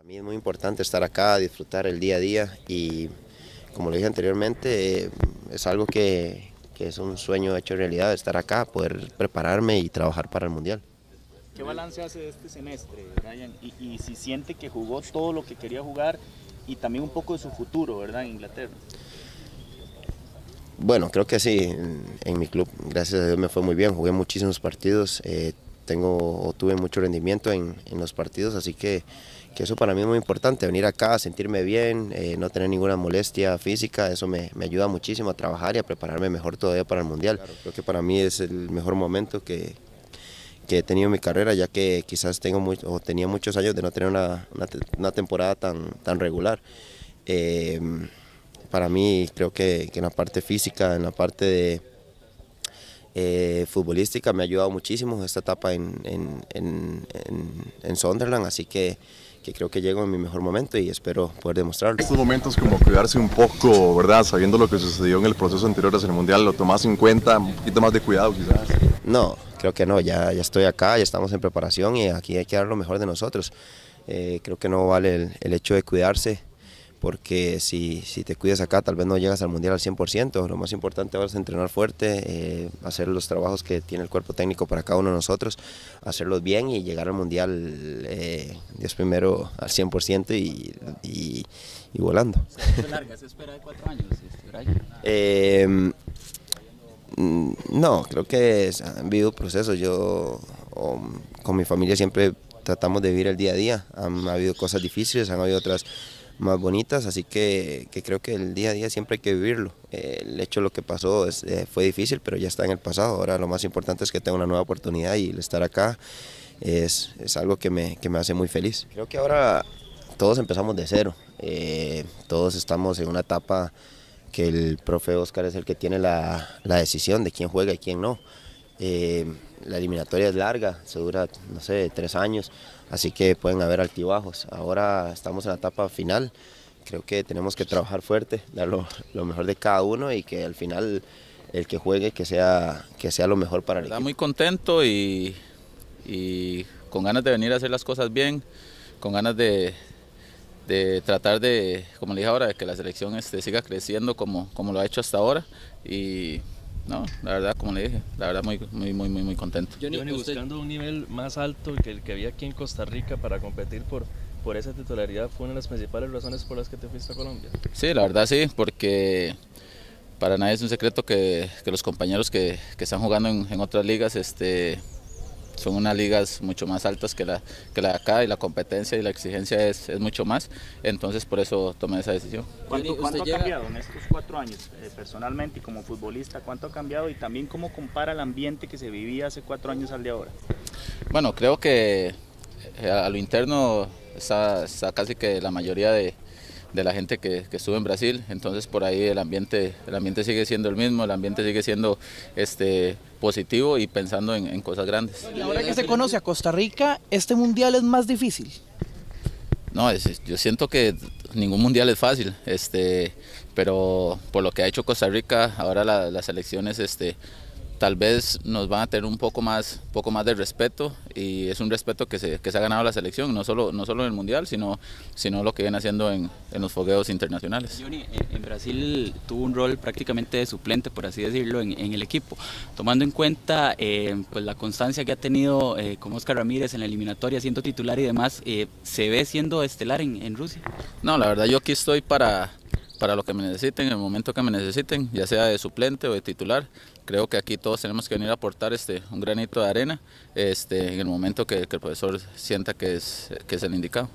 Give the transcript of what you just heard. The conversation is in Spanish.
Para mí es muy importante estar acá, disfrutar el día a día y como lo dije anteriormente, es algo que, que es un sueño hecho realidad, estar acá, poder prepararme y trabajar para el Mundial. ¿Qué balance hace de este semestre, Brian? Y, y, si siente que jugó todo lo que quería jugar y también un poco de su futuro, ¿verdad? En Inglaterra. Bueno, creo que sí. En, en, mi club, gracias a Dios, me fue muy bien. Jugué muchísimos partidos. Eh, tengo o tuve mucho rendimiento en, en los partidos, así que, que, eso para mí es muy importante, venir acá, sentirme bien, eh, no tener ninguna molestia física, eso me, me, ayuda muchísimo a trabajar y a prepararme mejor todavía para el Mundial. Creo que para mí es el mejor momento que, que he tenido en mi carrera, ya que quizás tengo muy, o tenía muchos años de no tener una, una, una temporada tan, tan regular. Eh, para mí creo que, que, en la parte física, en la parte de, eh, futbolística me ha ayudado muchísimo esta etapa en, en, en, en Sunderland, así que, que, creo que llego en mi mejor momento y espero poder demostrarlo. Estos momentos como cuidarse un poco, ¿verdad? Sabiendo lo que sucedió en el proceso anterior hacia el Mundial, ¿lo tomás en cuenta? Un poquito más de cuidado quizás. No, creo que no, ya, ya estoy acá, ya estamos en preparación y aquí hay que dar lo mejor de nosotros. Eh, creo que no vale el, el hecho de cuidarse, porque si, si, te cuidas acá tal vez no llegas al mundial al 100%, lo más importante ahora es entrenar fuerte, eh, hacer los trabajos que tiene el cuerpo técnico para cada uno de nosotros, hacerlos bien y llegar al mundial, eh, Dios primero, al 100% y, y, y volando. ¿Se larga? ¿Se espera de cuatro años? Eh, no, creo que han habido procesos, yo o, con mi familia siempre tratamos de vivir el día a día, han habido cosas difíciles, han habido otras más bonitas, así que, que, creo que el día a día siempre hay que vivirlo. Eh, el hecho de lo que pasó es, eh, fue difícil, pero ya está en el pasado. Ahora lo más importante es que tengo una nueva oportunidad y el estar acá es, es algo que me, que me, hace muy feliz. Creo que ahora todos empezamos de cero, eh, todos estamos en una etapa que el profe Oscar es el que tiene la, la decisión de quién juega y quién no. la eliminatoria es larga, se dura, no sé, tres años así que pueden haber altibajos. Ahora estamos en la etapa final, creo que tenemos que trabajar fuerte, dar lo, lo mejor de cada uno y que al final el que juegue que sea, que sea lo mejor para el Está equipo. muy contento y, y, con ganas de venir a hacer las cosas bien, con ganas de, de tratar de, como le dije ahora, de que la selección este, siga creciendo como, como lo ha hecho hasta ahora y no, la verdad, como le dije, la verdad muy, muy, muy, muy, muy contento. Johnny, Johnny buscando un nivel más alto que el que había aquí en Costa Rica para competir por, por esa titularidad, ¿fue una de las principales razones por las que te fuiste a Colombia? Sí, la verdad sí, porque para nadie es un secreto que, que los compañeros que, que, están jugando en, en otras ligas, este, son unas ligas mucho más altas que la, que la de acá y la competencia y la exigencia es, es mucho más, entonces por eso tomé esa decisión. ¿Cuánto, cuánto ha cambiado en estos cuatro años, eh, personalmente y como futbolista? ¿Cuánto ha cambiado y también cómo compara el ambiente que se vivía hace cuatro años al de ahora? Bueno, creo que eh, a lo interno está, está casi que la mayoría de, de la gente que, que, estuvo en Brasil, entonces por ahí el ambiente, el ambiente sigue siendo el mismo, el ambiente sigue siendo este, positivo y pensando en, en cosas grandes. Y ahora que se conoce a Costa Rica, ¿este mundial es más difícil? No, es, yo siento que ningún mundial es fácil, este, pero por lo que ha hecho Costa Rica, ahora la, las elecciones este, tal vez nos van a tener un poco más, poco más de respeto y es un respeto que se, que se ha ganado la selección, no solo, no solo en el Mundial, sino, sino lo que viene haciendo en, en los fogueos internacionales. Johnny, en Brasil tuvo un rol prácticamente de suplente, por así decirlo, en, en el equipo. Tomando en cuenta eh, pues la constancia que ha tenido eh, con Oscar Ramírez en la eliminatoria, siendo titular y demás, eh, ¿se ve siendo estelar en, en Rusia? No, la verdad yo aquí estoy para, para lo que me necesiten, en el momento que me necesiten, ya sea de suplente o de titular. Creo que aquí todos tenemos que venir a aportar este, un granito de arena este, en el momento que, que el profesor sienta que es, que es el indicado.